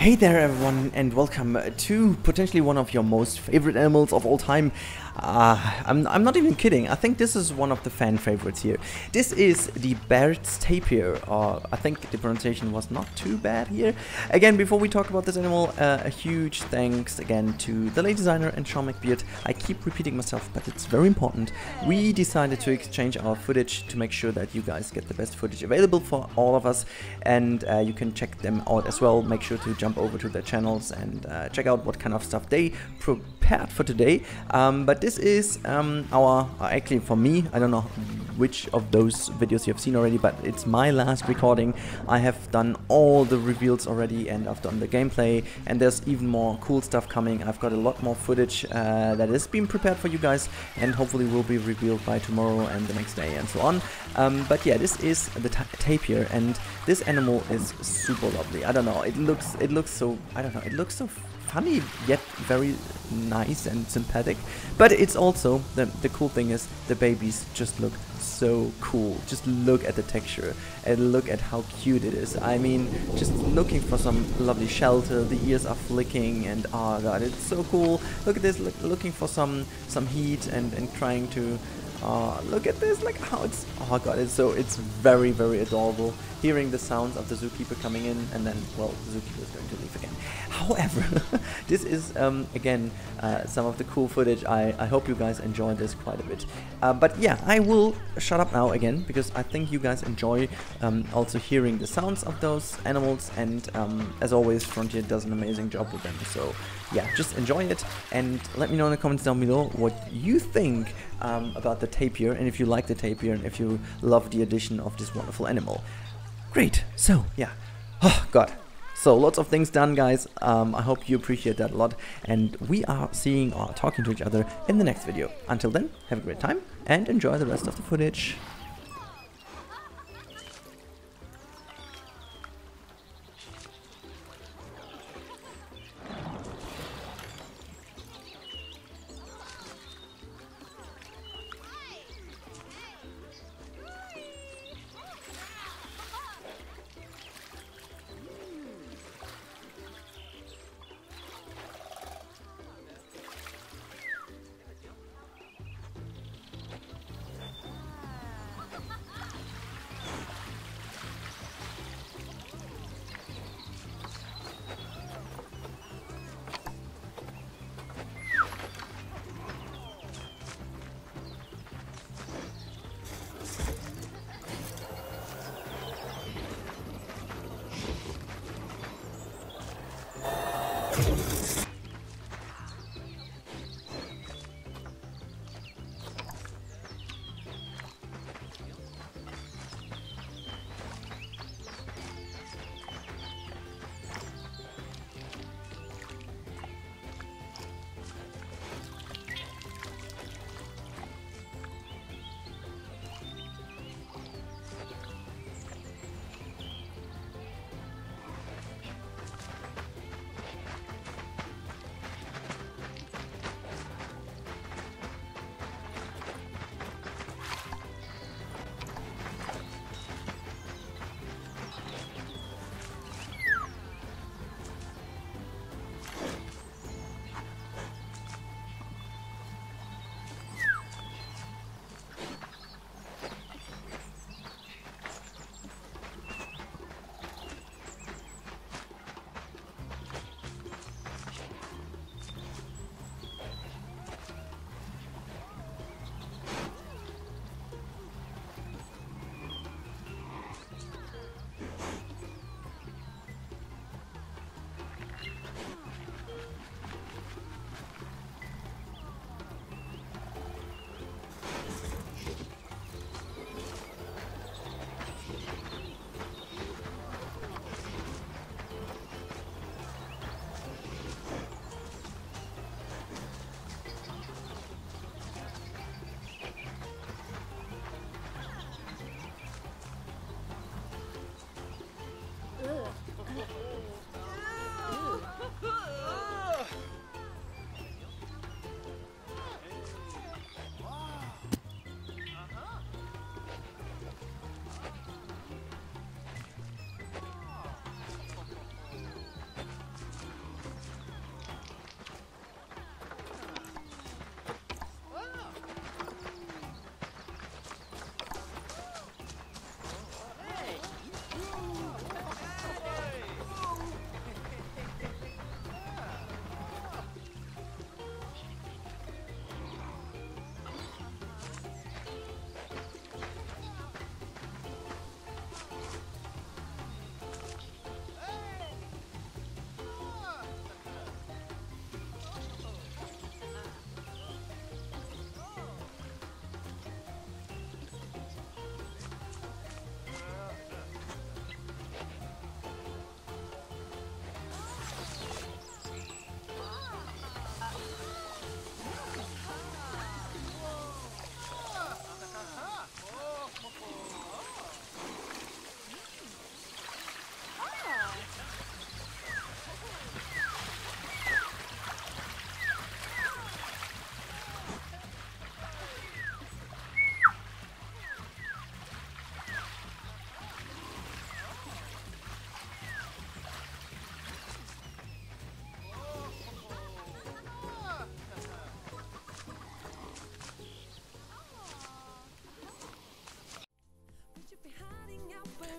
Hey there everyone and welcome to potentially one of your most favorite animals of all time. Uh, I'm, I'm not even kidding, I think this is one of the fan favorites here. This is the Baird's tapir, or I think the pronunciation was not too bad here. Again, before we talk about this animal, uh, a huge thanks again to Deladysigner and Sean McBeard. I keep repeating myself, but it's very important. We decided to exchange our footage to make sure that you guys get the best footage available for all of us, and uh, you can check them out as well. Make sure to jump over to their channels and uh, check out what kind of stuff they prepared for today. Um, but this is um, our, uh, actually for me, I don't know which of those videos you have seen already, but it's my last recording. I have done all the reveals already and I've done the gameplay and there's even more cool stuff coming. I've got a lot more footage uh, that has been prepared for you guys and hopefully will be revealed by tomorrow and the next day and so on. Um, but yeah, this is the tapir and this animal is super lovely. I don't know, it looks, it looks so, I don't know, it looks so funny yet very nice and sympathetic. But it's also, the, the cool thing is the babies just look so cool. Just look at the texture and look at how cute it is. I mean, just looking for some lovely shelter. The ears are flicking and oh god, it's so cool. Look at this, look, looking for some some heat and, and trying to uh, look at this, like how it's, oh god, it's so, it's very, very adorable. Hearing the sounds of the zookeeper coming in and then, well, the zookeeper is going to leave again. However, this is, um, again, uh, some of the cool footage. I, I hope you guys enjoy this quite a bit. Uh, but yeah, I will shut up now again because I think you guys enjoy um, also hearing the sounds of those animals and um, as always, Frontier does an amazing job with them. So yeah, just enjoy it and let me know in the comments down below what you think um, about the tapir and if you like the tapir and if you love the addition of this wonderful animal. Great, so yeah, oh god. So lots of things done guys, um, I hope you appreciate that a lot and we are seeing or talking to each other in the next video. Until then, have a great time and enjoy the rest of the footage.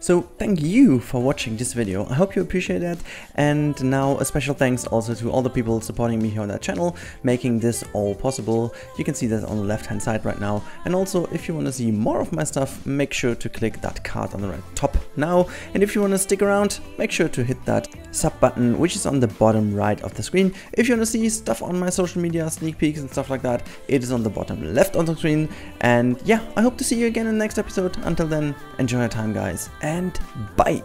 So thank you for watching this video. I hope you appreciate that. And now a special thanks also to all the people supporting me here on that channel, making this all possible. You can see that on the left hand side right now. And also if you want to see more of my stuff, make sure to click that card on the right top now. And if you want to stick around, make sure to hit that sub button, which is on the bottom right of the screen. If you want to see stuff on my social media, sneak peeks and stuff like that, it is on the bottom left on the screen. And yeah, I hope to see you again in the next episode. Until then, enjoy your time guys and bye.